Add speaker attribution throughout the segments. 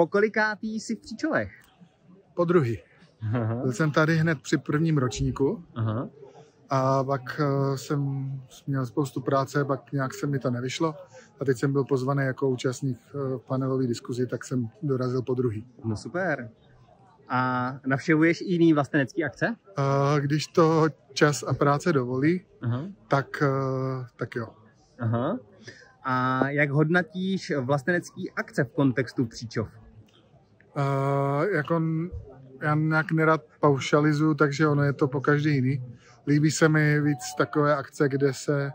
Speaker 1: Po kolikátý jsi v Příčovech?
Speaker 2: Po druhý.
Speaker 1: Aha.
Speaker 2: Byl jsem tady hned při prvním ročníku
Speaker 1: Aha.
Speaker 2: a pak eh, jsem měl spoustu práce, pak nějak se mi to nevyšlo a teď jsem byl pozvaný jako účastník eh, v panelové diskuzi, tak jsem dorazil po druhý.
Speaker 1: No super. A navštěvuješ i jiný vlastenecký akce?
Speaker 2: A když to čas a práce dovolí,
Speaker 1: Aha.
Speaker 2: tak, eh, tak jo.
Speaker 1: Aha. A jak hodnotíš vlastenecký akce v kontextu Příčov?
Speaker 2: Uh, jako já nějak nerad paušalizuju, takže ono je to po každý jiný. Líbí se mi víc takové akce, kde se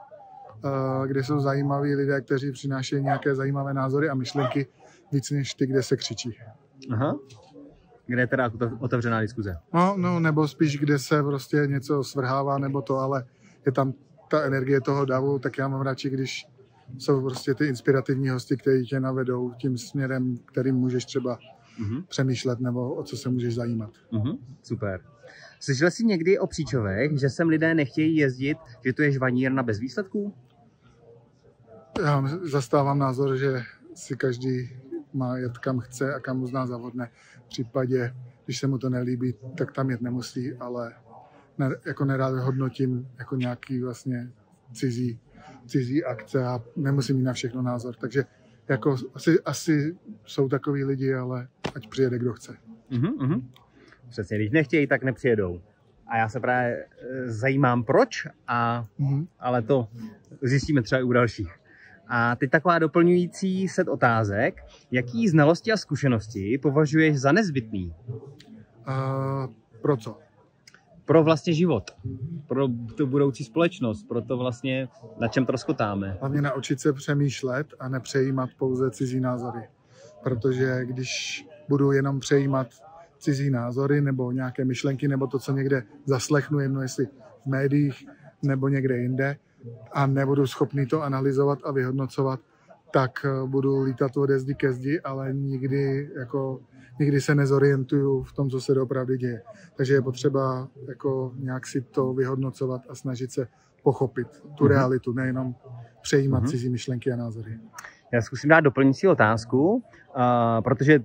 Speaker 2: uh, kde jsou zajímaví lidé, kteří přinášejí nějaké zajímavé názory a myšlenky, víc než ty, kde se křičí.
Speaker 1: Aha. Kde je teda otev- otevřená diskuze?
Speaker 2: No, no, nebo spíš, kde se prostě něco svrhává, nebo to, ale je tam ta energie toho davu, tak já mám radši, když jsou prostě ty inspirativní hosti, kteří tě navedou tím směrem, kterým můžeš třeba
Speaker 1: Mhm.
Speaker 2: přemýšlet, nebo o co se můžeš zajímat.
Speaker 1: Mhm. Super. Slyšel jsi někdy o Příčovech, že sem lidé nechtějí jezdit, že to je žvanírna bez výsledků?
Speaker 2: Já zastávám názor, že si každý má jet kam chce a kam uzná zavodne. V případě, když se mu to nelíbí, tak tam jet nemusí, ale ne, jako nerád hodnotím jako nějaký vlastně cizí, cizí akce a nemusím mít na všechno názor. Takže jako asi, asi jsou takový lidi, ale ať přijede kdo chce.
Speaker 1: Mhm, mhm. Přesně, když nechtějí, tak nepřijedou. A já se právě eh, zajímám, proč, a,
Speaker 2: Mhm.
Speaker 1: ale to zjistíme třeba i u dalších. A teď taková doplňující set otázek. Jaký znalosti a zkušenosti považuješ za nezbytný
Speaker 2: A pro co?
Speaker 1: Pro vlastně život, pro tu budoucí společnost, pro to vlastně, na čem troskotáme?
Speaker 2: Hlavně naučit se přemýšlet a nepřejímat pouze cizí názory. Protože když budu jenom přejímat cizí názory nebo nějaké myšlenky nebo to, co někde zaslechnu, jedno jestli v médiích nebo někde jinde a nebudu schopný to analyzovat a vyhodnocovat, tak eh, budu lítat od zdi ke zdi, ale nikdy, jako, nikdy se nezorientuju v tom, co se doopravdy děje. Takže je potřeba jako nějak si to vyhodnocovat a snažit se pochopit tu
Speaker 1: Mhm.
Speaker 2: realitu, nejenom přejímat
Speaker 1: Mhm.
Speaker 2: cizí myšlenky a názory.
Speaker 1: Já zkusím dát doplňující otázku, uh, protože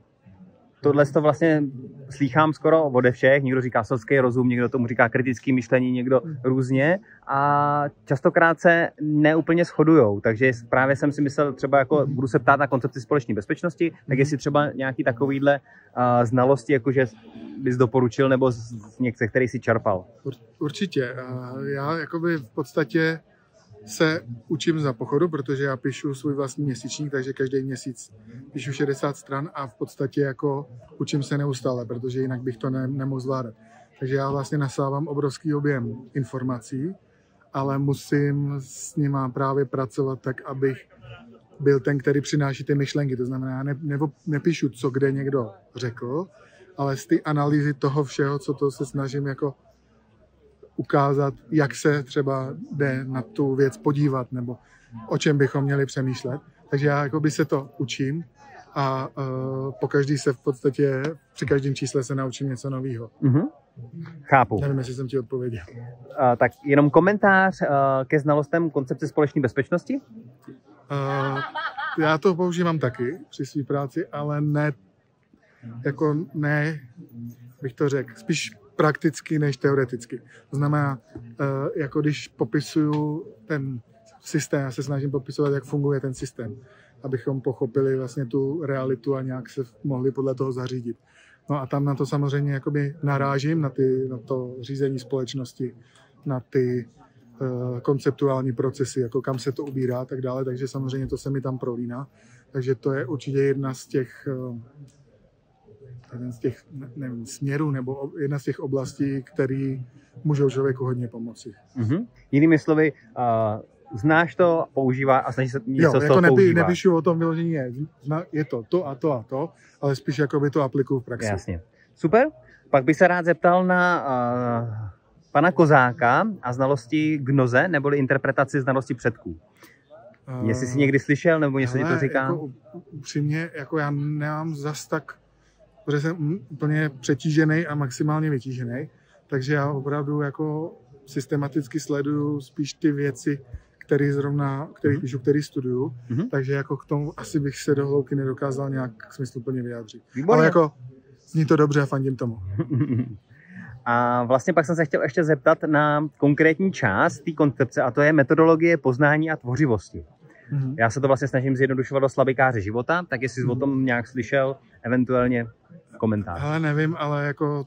Speaker 1: tohle to vlastně slýchám skoro ode všech. Někdo říká selský rozum, někdo tomu říká kritický myšlení, někdo různě. A častokrát se neúplně shodujou. Takže právě jsem si myslel, třeba jako budu se ptát na koncepci společné bezpečnosti, tak jestli třeba nějaký takovýhle uh, znalosti, jakože bys doporučil, nebo z, z některých, který si čerpal.
Speaker 2: Ur- Určitě. Já jakoby v podstatě se učím za pochodu, protože já píšu svůj vlastní měsíčník, takže každý měsíc píšu 60 stran a v podstatě jako učím se neustále, protože jinak bych to ne, nemohl zvládat. Takže já vlastně nasávám obrovský objem informací, ale musím s nima právě pracovat tak, abych byl ten, který přináší ty myšlenky. To znamená, já ne, nebo nepíšu, co kde někdo řekl, ale z ty analýzy toho všeho, co to se snažím jako ukázat, jak se třeba jde na tu věc podívat, nebo o čem bychom měli přemýšlet. Takže já jakoby se to učím a uh, po každý se v podstatě, při každém čísle se naučím něco nového.
Speaker 1: Mhm. Chápu.
Speaker 2: Nevím, jestli jsem ti odpověděl.
Speaker 1: Uh, tak jenom komentář uh, ke znalostem koncepce společné bezpečnosti.
Speaker 2: Uh, já to používám taky při své práci, ale ne, jako ne, bych to řekl, spíš prakticky než teoreticky. To znamená, uh, jako když popisuju ten systém, já se snažím popisovat, jak funguje ten systém, abychom pochopili vlastně tu realitu a nějak se mohli podle toho zařídit. No a tam na to samozřejmě jakoby narážím, na, ty, na to řízení společnosti, na ty uh, konceptuální procesy, jako kam se to ubírá a tak dále, takže samozřejmě to se mi tam prolíná. Takže to je určitě jedna z těch, uh, jeden z těch ne- nevím, směrů nebo jedna z těch oblastí, které můžou člověku hodně pomoci.
Speaker 1: Mhm. Jinými slovy, uh, znáš to, používá a snažíš se něco
Speaker 2: Jo, jako nepí, nepíšu o tom vyložení, je, je to to a to a to, ale spíš jako by to aplikuju v praxi.
Speaker 1: Jasně. Super. Pak bych se rád zeptal na uh, pana Kozáka a znalosti gnoze, neboli interpretaci znalosti předků.
Speaker 2: Uh,
Speaker 1: Jestli jsi někdy slyšel, nebo něco ti to říká?
Speaker 2: Jako, upřímně, jako já nemám zas tak, protože jsem mm, úplně přetížený a maximálně vytížený, takže já opravdu jako systematicky sleduju spíš ty věci, který zrovna, který
Speaker 1: Mhm.
Speaker 2: píšu, který studuju,
Speaker 1: Mhm.
Speaker 2: takže jako k tomu asi bych se do hloubky nedokázal nějak smysluplně vyjádřit.
Speaker 1: Výborně.
Speaker 2: Ale jako zní to dobře a fandím tomu.
Speaker 1: A vlastně pak jsem se chtěl ještě zeptat na konkrétní část té koncepce, a to je metodologie poznání a tvořivosti.
Speaker 2: Mhm.
Speaker 1: Já se to vlastně snažím zjednodušovat do slabikáře života, tak jestli jsi o tom nějak slyšel, eventuálně v komentáři.
Speaker 2: Ale nevím, ale jako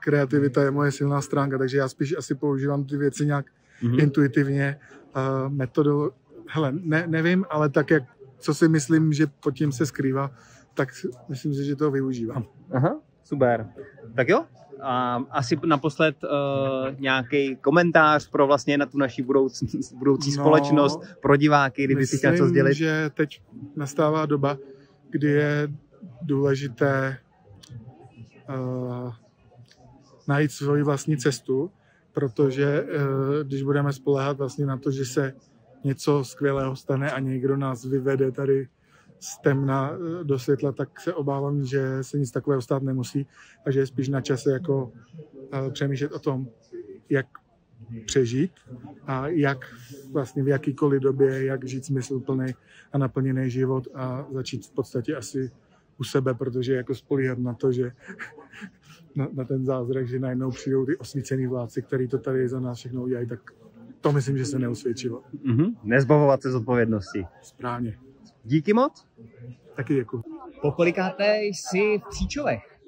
Speaker 2: kreativita je moje silná stránka, takže já spíš asi používám ty věci nějak
Speaker 1: Mhm.
Speaker 2: intuitivně. Uh, metodu, hele, ne, nevím, ale tak, jak, co si myslím, že pod tím se skrývá, tak myslím si, že to využívám.
Speaker 1: Aha, super. Tak jo, a asi naposled uh, nějaký komentář pro vlastně na tu naši budoucí, budoucí
Speaker 2: No,
Speaker 1: společnost, pro diváky, kdyby si chtěl něco
Speaker 2: Myslím,
Speaker 1: sdělit.
Speaker 2: že teď nastává doba, kdy je důležité uh, najít svoji vlastní cestu, protože uh, když budeme spolehat vlastně na to, že se něco skvělého stane a někdo nás vyvede tady z temna eh, do světla, tak se obávám, že se nic takového stát nemusí a že je spíš na čase jako uh, přemýšlet o tom, jak přežít a jak vlastně v jakýkoliv době, jak žít smysluplný a naplněný život a začít v podstatě asi u sebe, protože jako spolíhat na to, že na, na ten zázrak, že najednou přijdou ty osvícený vládci, který to tady za nás všechno udělají, tak to myslím, že se neusvědčilo.
Speaker 1: Mhm. Nezbavovat se z odpovědnosti.
Speaker 2: Správně.
Speaker 1: Díky moc.
Speaker 2: Taky děkuji.
Speaker 1: Po kolikáté jsi v Příčovech?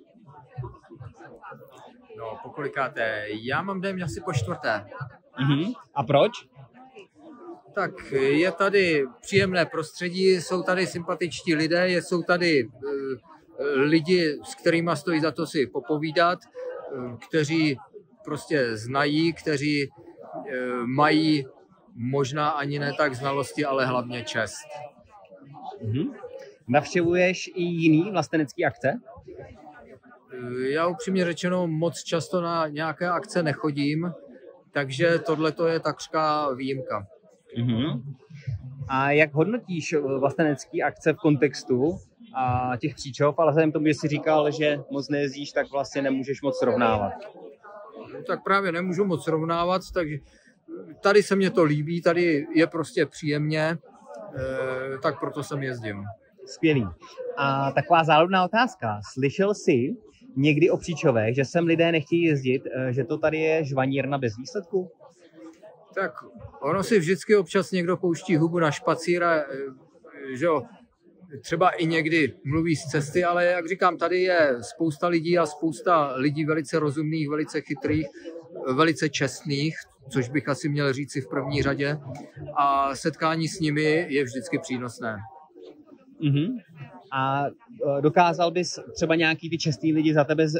Speaker 3: No, pokolikáté? Já mám dojem, že asi po čtvrté.
Speaker 1: Mhm. A proč?
Speaker 3: Tak je tady příjemné prostředí, jsou tady sympatičtí lidé, jsou tady eh, lidi, s kterými stojí za to si popovídat, eh, kteří prostě znají, kteří eh, mají možná ani ne tak znalosti, ale hlavně čest.
Speaker 1: Mhm. Navštěvuješ i jiný vlastenecký akce?
Speaker 3: Eh, Já upřímně řečeno moc často na nějaké akce nechodím, takže tohle je takřka výjimka.
Speaker 1: Mhm. A jak hodnotíš eh, vlastenecký akce v kontextu a těch příčov, ale vzhledem tomu, že jsi říkal, že moc nejezdíš, tak vlastně nemůžeš moc srovnávat.
Speaker 3: tak právě nemůžu moc srovnávat, takže tady se mně to líbí, tady je prostě příjemně, tak proto sem jezdím.
Speaker 1: Skvělý. A taková záludná otázka. Slyšel jsi někdy o příčovech, že sem lidé nechtějí jezdit, eh, že to tady je žvanírna bez výsledku?
Speaker 3: Tak ono si vždycky občas někdo pouští hubu na špacíra, eh, že jo, třeba i někdy mluví z cesty, ale jak říkám, tady je spousta lidí a spousta lidí velice rozumných, velice chytrých, velice čestných, což bych asi měl říci v první řadě. A setkání s nimi je vždycky přínosné.
Speaker 1: Mhm. A eh, dokázal bys třeba nějaký ty čestný lidi za tebe uh,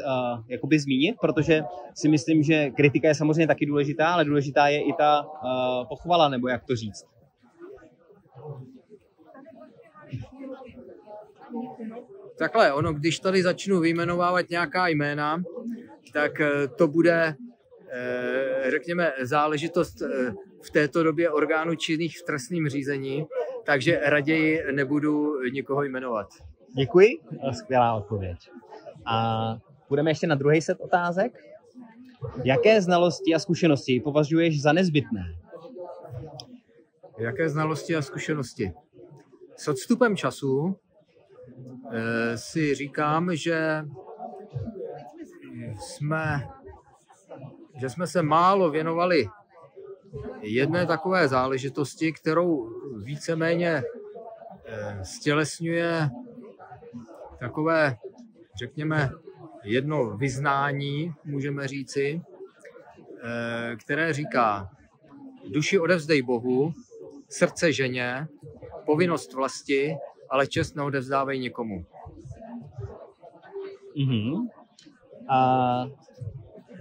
Speaker 1: jakoby zmínit, protože si myslím, že kritika je samozřejmě taky důležitá, ale důležitá je i ta uh, pochvala, nebo jak to říct.
Speaker 3: Takhle, ono, když tady začnu vyjmenovávat nějaká jména, tak to bude, řekněme, záležitost eh, v této době orgánů činných v trestním řízení, takže raději nebudu nikoho jmenovat.
Speaker 1: Děkuji, skvělá odpověď. A budeme ještě na druhý set otázek. Jaké znalosti a zkušenosti považuješ za nezbytné?
Speaker 3: Jaké znalosti a zkušenosti? S odstupem času eh, si říkám, že jsme, že jsme se málo věnovali jedné takové záležitosti, kterou víceméně eh, stělesňuje takové, řekněme, jedno vyznání, můžeme říci, eh, které říká, duši odevzdej Bohu, srdce ženě, povinnost vlasti, ale čest neodevzdávej nikomu.
Speaker 1: Mhm. A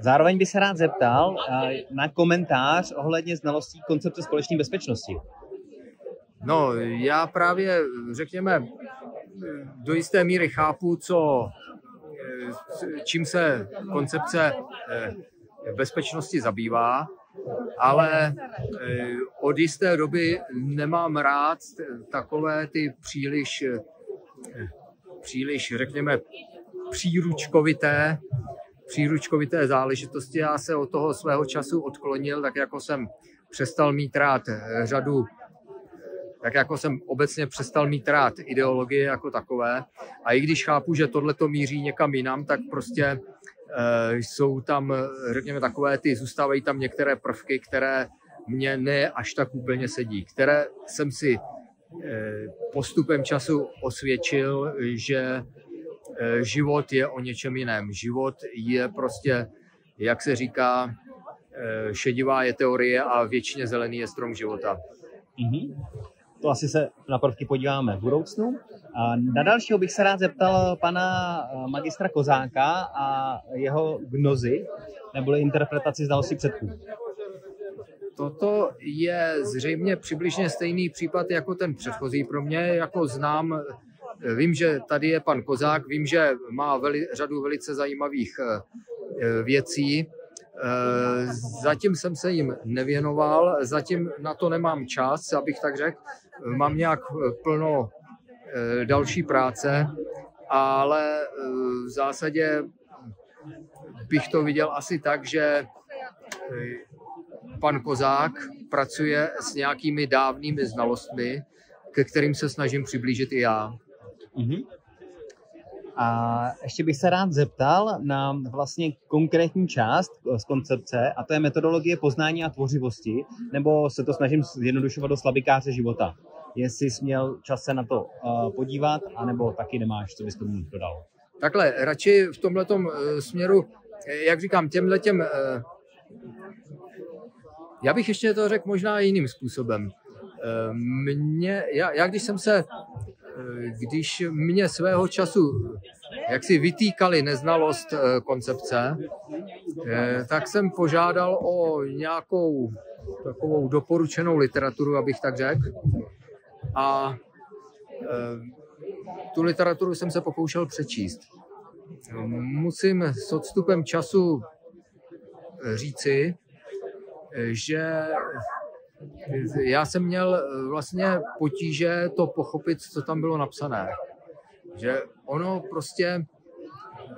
Speaker 1: zároveň bych se rád zeptal eh, na komentář ohledně znalostí koncepce společné bezpečnosti.
Speaker 3: No, já právě, řekněme, do jisté míry chápu, co, eh, čím se koncepce eh, bezpečnosti zabývá, ale od jisté doby nemám rád takové ty příliš, příliš, řekněme, příručkovité, příručkovité záležitosti. Já se od toho svého času odklonil, tak jako jsem přestal mít rád řadu tak jako jsem obecně přestal mít rád ideologie jako takové. A i když chápu, že tohle to míří někam jinam, tak prostě e, jsou tam, řekněme, takové ty, zůstávají tam některé prvky, které mě ne až tak úplně sedí, které jsem si postupem času osvědčil, že život je o něčem jiném. Život je prostě, jak se říká, šedivá je teorie a věčně zelený je strom života. Mm-hmm
Speaker 1: to asi se na prvky podíváme v budoucnu. A na dalšího bych se rád zeptal pana eh, magistra Kozáka a jeho gnozy, neboli interpretaci znalosti předků.
Speaker 3: Toto je zřejmě přibližně stejný případ jako ten předchozí pro mě, jako znám, vím, že tady je pan Kozák, vím, že má veli, řadu velice zajímavých eh, věcí, eh, Zatím jsem se jim nevěnoval, zatím na to nemám čas, abych tak řekl mám nějak eh, plno další práce, ale v zásadě bych to viděl asi tak, že pan Kozák pracuje s nějakými dávnými znalostmi, ke kterým se snažím přiblížit i já. Mm-hmm.
Speaker 1: A ještě bych se rád zeptal na vlastně konkrétní část z koncepce, a to je metodologie poznání a tvořivosti, nebo se to snažím zjednodušovat do slabikáře života. Jestli jsi měl čas se na to uh, podívat, anebo taky nemáš, co bys tomu dodal?
Speaker 3: Takhle, radši v tomhle uh, směru, jak říkám, těmhle těm, já bych ještě to řekl možná jiným způsobem. Mě, já, já když jsem se když mě svého času jak si vytýkali neznalost eh, koncepce, eh, tak jsem požádal o nějakou takovou doporučenou literaturu, abych tak řekl. A eh, tu literaturu jsem se pokoušel přečíst. Musím s odstupem času říci, že já jsem měl vlastně potíže to pochopit, co tam bylo napsané. Že ono prostě,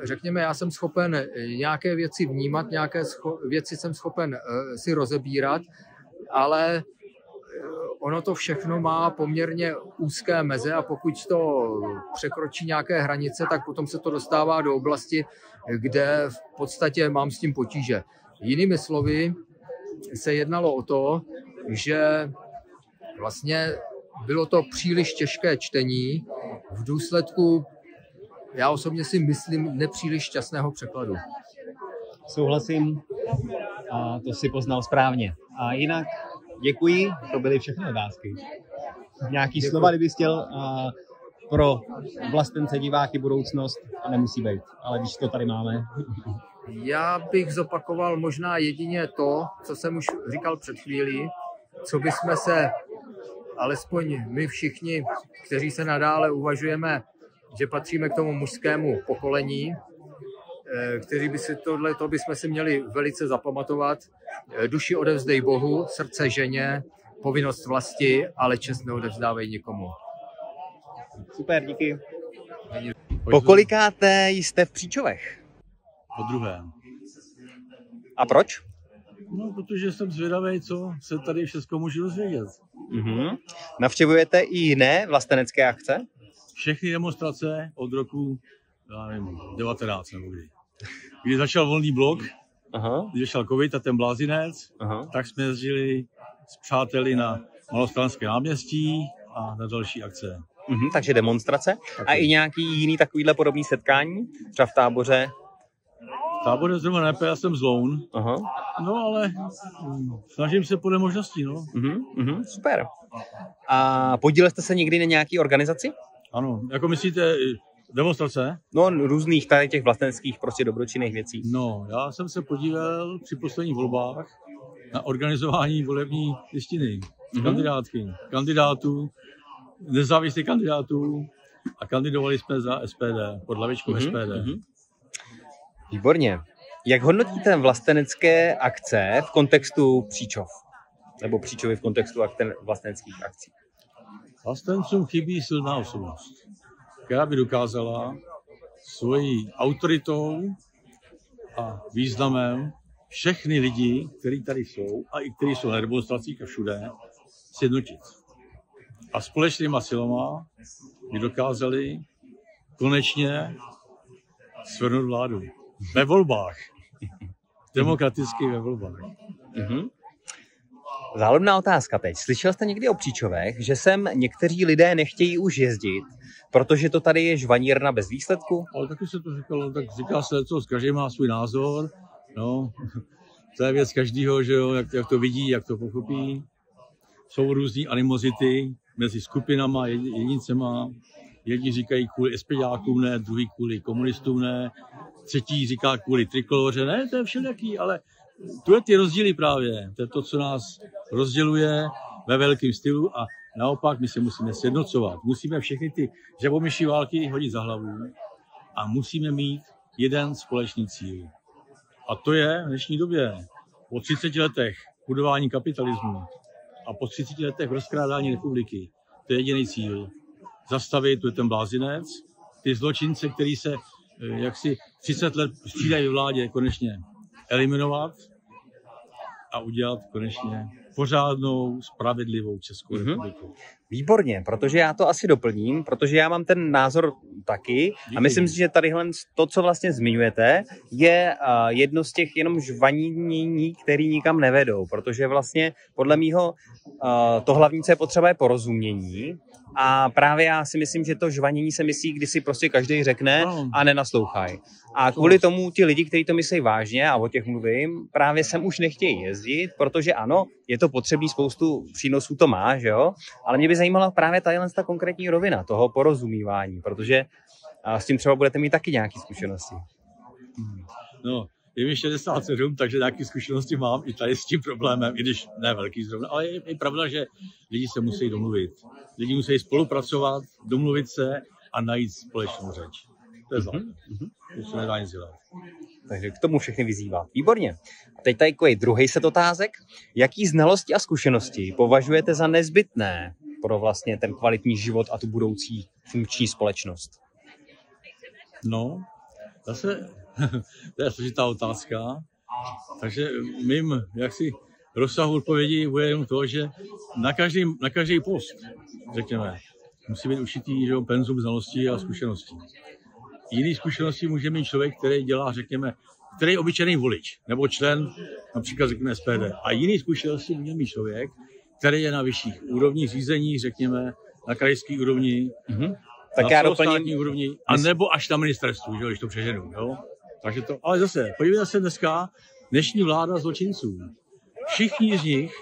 Speaker 3: řekněme, já jsem schopen nějaké věci vnímat, nějaké scho- věci jsem schopen uh, si rozebírat, ale eh, ono to všechno má poměrně úzké meze a pokud to překročí nějaké hranice, tak potom se to dostává do oblasti, kde v podstatě mám s tím potíže. Jinými slovy, se jednalo o to, že vlastně bylo to příliš těžké čtení v důsledku, já osobně si myslím, nepříliš šťastného překladu.
Speaker 1: Souhlasím, a to si poznal správně. A jinak děkuji, to byly všechny otázky. Nějaký děkuji. slova, kdyby chtěl a pro vlastence diváky budoucnost, nemusí být, ale když to tady máme.
Speaker 3: Já bych zopakoval možná jedině to, co jsem už říkal před chvílí, co bychom se, alespoň my všichni, kteří se nadále uvažujeme, že patříme k tomu mužskému pokolení, eh, kteří by si tohle, to bychom si měli velice zapamatovat. Eh, duši odevzdej Bohu, srdce ženě, povinnost vlasti, ale čest neodevzdávej nikomu.
Speaker 1: Super, díky. Pokolikáte jste v Příčovech?
Speaker 4: Po druhé.
Speaker 1: A proč?
Speaker 4: No, protože jsem zvědavý, co se tady všechno můžu dozvědět.
Speaker 1: Mm-hmm. Navštěvujete i jiné vlastenecké akce?
Speaker 4: Všechny demonstrace od roku, já nevím, 19 nebo kdy. Kdy začal volný blok, Aha. když začal covid a ten blázinec, Aha. tak jsme jezdili s přáteli na Malostranské náměstí a na další akce.
Speaker 1: Mm-hmm, takže demonstrace. Tak. A i nějaký jiný takovýhle podobný setkání? Třeba v táboře
Speaker 4: tábor zrovna ne, já jsem zloun. Aha. No ale hm, snažím se podle možností, no.
Speaker 1: Uh-huh, uh-huh, super. A podílel jste se někdy na nějaký organizaci?
Speaker 4: Ano, jako myslíte demonstrace?
Speaker 1: No, různých tady těch vlastenských prostě dobročinných věcí.
Speaker 4: No, já jsem se podílel při posledních volbách na organizování volební listiny, uh-huh. kandidátky, kandidátů, nezávislých kandidátů a kandidovali jsme za SPD, pod hlavičkou uh-huh, SPD. Uh-huh.
Speaker 1: Výborně. Jak hodnotíte vlastenecké akce v kontextu Příčov? Nebo Příčovy v kontextu vlasteneckých akcí?
Speaker 4: Vlastencům chybí silná osobnost, která by dokázala svojí autoritou a významem všechny lidi, kteří tady jsou a i kteří jsou na demonstracích a všude, sjednotit. A společnýma silama by dokázali konečně svrnout vládu. Ve volbách. Demokraticky ve volbách. Mm-hmm.
Speaker 1: Zálobná otázka teď. Slyšel jste někdy o Příčovech, že sem někteří lidé nechtějí už jezdit, protože to tady je žvanírna bez výsledku?
Speaker 4: Ale taky se to říkalo, tak říká se, co každý má svůj názor, no, to je věc každého, že jo, jak, jak to vidí, jak to pochopí. Jsou různé animozity mezi skupinama, jedincema. Jedni říkají kvůli SPDákům ne, druhý kvůli komunistům ne, třetí říká kvůli trikoloře, ne, to je všelijaký, ale tu je ty rozdíly právě. To je to, co nás rozděluje ve velkém stylu a naopak my se musíme sjednocovat. Musíme všechny ty žabomyší války hodit za hlavu a musíme mít jeden společný cíl. A to je v dnešní době po 30 letech budování kapitalismu a po 30 letech rozkrádání republiky. To je jediný cíl. Zastavit, tu je ten blázinec, ty zločince, který se eh, jaksi 30 let střídají v vládě, konečně eliminovat a udělat konečně pořádnou, spravedlivou Českou mm-hmm. republiku.
Speaker 1: Výborně, protože já to asi doplním, protože já mám ten názor taky a myslím si, že tadyhle to, co vlastně zmiňujete, je uh, jedno z těch jenom žvanění, který nikam nevedou, protože vlastně podle mýho uh, to hlavní, co je potřeba, je porozumění a právě já si myslím, že to žvanění se myslí, když si prostě každý řekne no. a nenaslouchají. A kvůli tomu ti lidi, kteří to myslí vážně, a o těch mluvím, právě sem už nechtějí jezdit, protože ano, je to potřebný, spoustu přínosů to má, že jo? Ale mě by zajímala právě tahle ta konkrétní rovina toho porozumívání, protože s tím třeba budete mít taky nějaké zkušenosti.
Speaker 4: No, je mi 67, takže nějaké zkušenosti mám i tady s tím problémem, i když ne velký zrovna. Ale je, je pravda, že lidi se musí domluvit. Lidi musí spolupracovat, domluvit se a najít společnou řeč. To je základ. Mm-hmm. To se nedá nic dělat.
Speaker 1: Takže k tomu všechny vyzývá. Výborně. A teď tady druhý set otázek. Jaký znalosti a zkušenosti považujete za nezbytné pro vlastně ten kvalitní život a tu budoucí funkční společnost?
Speaker 4: No, zase to je složitá otázka. Takže mým jaksi rozsahu odpovědi bude jenom to, že na každý, na každý post, řekněme, musí být určitý že, penzum znalostí a zkušeností. Jiný zkušenosti může mít člověk, který dělá, řekněme, který je obyčejný volič, nebo člen, například řekněme SPD. A jiný zkušenosti může mít člověk, který je na vyšších úrovních řízení, řekněme, na krajské úrovni, mm-hmm. tak na já doplním... úrovni, a nebo až na ministerstvu, že, když to přeženu. Jo? Takže to, ale zase, podívejte se dneska, dnešní vláda zločinců. Všichni z nich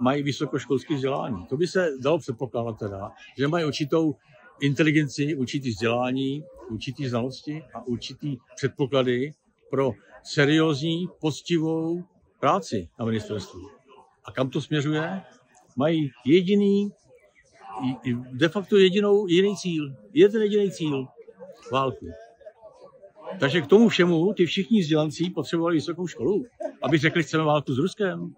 Speaker 4: mají vysokoškolské vzdělání. To by se dalo předpokládat teda, že mají určitou inteligenci, určitý vzdělání, určitý znalosti a určitý předpoklady pro seriózní, poctivou práci na ministerstvu. A kam to směřuje? Mají jediný, de facto jedinou, jediný cíl, jeden jediný cíl, válku. Takže k tomu všemu ty všichni vzdělanci potřebovali vysokou školu, aby řekli, chceme válku s Ruskem.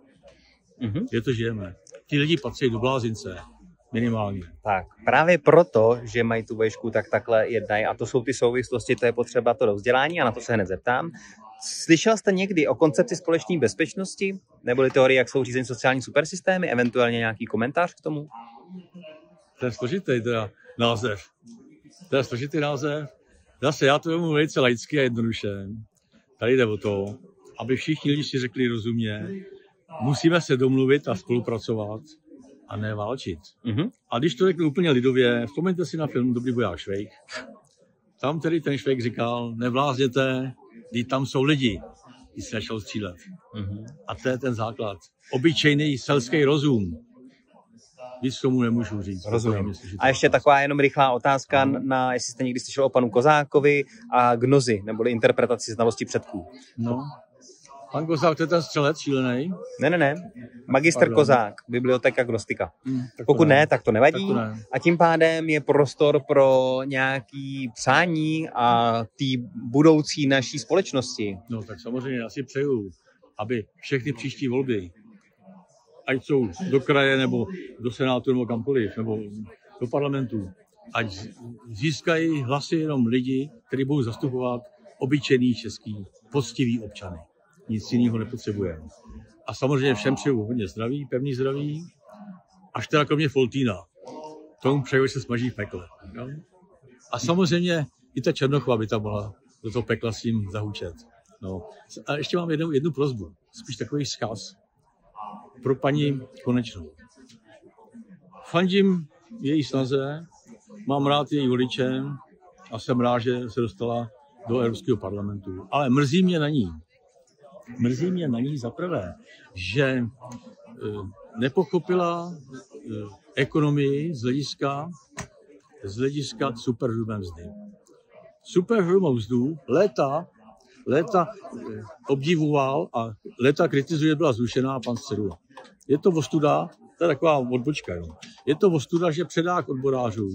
Speaker 4: Mm-hmm. Je to žijeme. Ti lidi patří do blázince. Minimálně.
Speaker 1: Tak, právě proto, že mají tu vešku, tak takhle jednají. A to jsou ty souvislosti, to je potřeba to vzdělání a na to se hned zeptám. Slyšel jste někdy o koncepci společné bezpečnosti? Neboli teorie, jak jsou řízeny sociální supersystémy? Eventuálně nějaký komentář k tomu?
Speaker 4: To je složitý teda název. To je složitý název. Zase já to vemu velice laicky a jednoduše. Tady jde o to, aby všichni lidi si řekli rozumně, musíme se domluvit a spolupracovat a ne válčit. Mm-hmm. A když to řeknu úplně lidově, vzpomeňte si na film Dobrý bojář Švejk. Tam tedy ten Švejk říkal, nevlázněte, když tam jsou lidi, když se začal střílet. Mm-hmm. A to je ten základ. Obyčejný selský rozum Víc tomu nemůžu říct.
Speaker 1: Rozumím. A ještě taková jenom rychlá otázka no. na, jestli jste někdy slyšel o panu Kozákovi a gnozi, neboli interpretaci znalosti předků.
Speaker 4: No, Pan Kozák, to je ten střelec šílený?
Speaker 1: Ne, ne, ne. Magister Pardon. Kozák, biblioteka gnostika. Hmm, Pokud ne, ne, tak to nevadí. Tak to ne. A tím pádem je prostor pro nějaký přání a tý budoucí naší společnosti.
Speaker 4: No tak samozřejmě já si přeju, aby všechny příští volby ať jsou do kraje, nebo do senátu, nebo kamkoliv, nebo do parlamentu, ať získají hlasy jenom lidi, kteří budou zastupovat obyčejný český, poctivý občany. nic jiného nepotřebujeme. A samozřejmě všem přeju hodně zdraví, pevný zdraví, až teda kromě Foltína. Tomu přeju, že se smaží v pekle. No? A samozřejmě i ta Černochova by tam mohla do toho pekla s tím zahučet. No. A ještě mám jednu, jednu prozbu, spíš takový vzkaz pro paní Konečnou. Fandím její snaze, mám rád její voliče a jsem rád, že se dostala do Evropského parlamentu. Ale mrzí mě na ní. Mrzí mě na ní za prvé, že e, nepochopila e, ekonomii z hlediska, z hlediska superhrubé mzdy. Superhrubou mzdu léta, léta e, obdivoval a léta kritizuje, byla zrušená pan Cerula. Je to ostuda, to je taková odbočka. Jo. Je to ostuda, že předák odborářů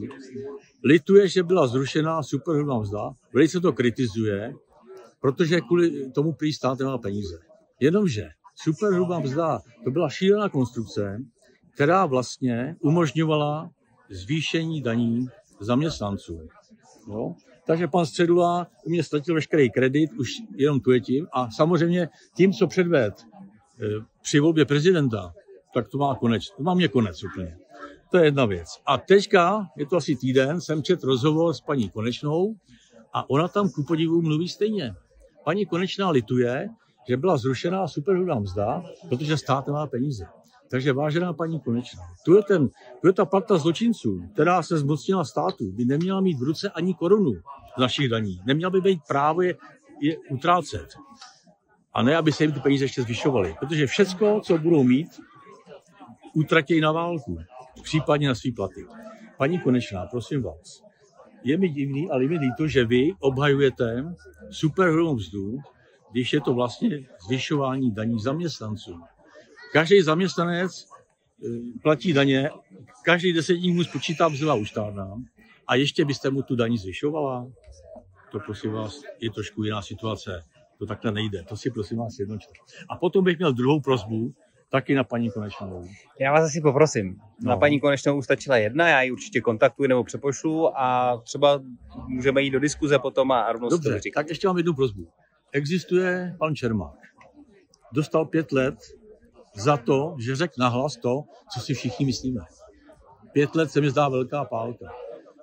Speaker 4: lituje, že byla zrušená superhrubá mzda, velice to kritizuje, protože kvůli tomu prý stát nemá peníze. Jenomže superhrubá mzda, to byla šílená konstrukce, která vlastně umožňovala zvýšení daní zaměstnanců. Jo? Takže pan Středula mě ztratil veškerý kredit, už jenom tu je tím. A samozřejmě tím, co předved eh, při volbě prezidenta, tak to má konec. To má mě konec úplně. To je jedna věc. A teďka, je to asi týden, jsem čet rozhovor s paní Konečnou a ona tam ku podivu mluví stejně. Paní Konečná lituje, že byla zrušená superhrubá mzda, protože stát nemá peníze. Takže vážená paní Konečná, tu je, ten, tu je ta parta zločinců, která se zmocnila státu, by neměla mít v ruce ani korunu z našich daní. Neměla by být právo je, je utrácet. A ne, aby se jim ty peníze ještě zvyšovaly. Protože všecko, co budou mít, utratí na válku, případně na svý platy. Paní Konečná, prosím vás, je mi divný, ale je mi líto, že vy obhajujete superhrubou mzdu, když je to vlastně zvyšování daní zaměstnanců. Každý zaměstnanec eh, platí daně, každý desetník mu spočítá mzdová úštárna a ještě byste mu tu daní zvyšovala? To prosím vás je trošku jiná situace. To takhle nejde. To si prosím vás jednočte. A potom bych měl druhou prozbu, taky na paní Konečnou.
Speaker 1: Já vás asi poprosím. No. Na paní Konečnou stačila jedna, já ji určitě kontaktuji nebo přepošlu a třeba můžeme jít do diskuze potom a rovnou
Speaker 4: Dobře, to tak ještě mám jednu prozbu. Existuje pan Čermák. Dostal pět let za to, že řekl nahlas to, co si všichni myslíme. Pět let se mi zdá velká pálka.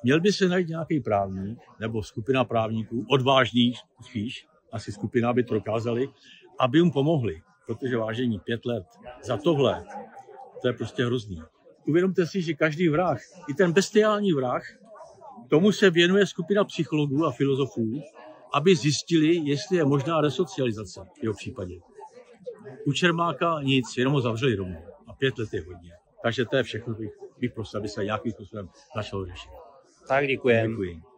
Speaker 4: Měl by se najít nějaký právník, nebo skupina právníků, odvážných spíš, asi skupina by to dokázali, aby mu pomohli protože vážení pět let za tohle, to je prostě hrozný. Uvědomte si, že každý vrah, i ten bestiální vrah, tomu se věnuje skupina psychologů a filozofů, aby zjistili, jestli je možná resocializace v jeho případě. U Čermáka nic, jenom ho zavřeli rovnou. A pět let je hodně. Takže to je všechno, bych, bych prosil, aby se nějakým způsobem začalo řešit.
Speaker 1: Tak děkujem. Děkuji.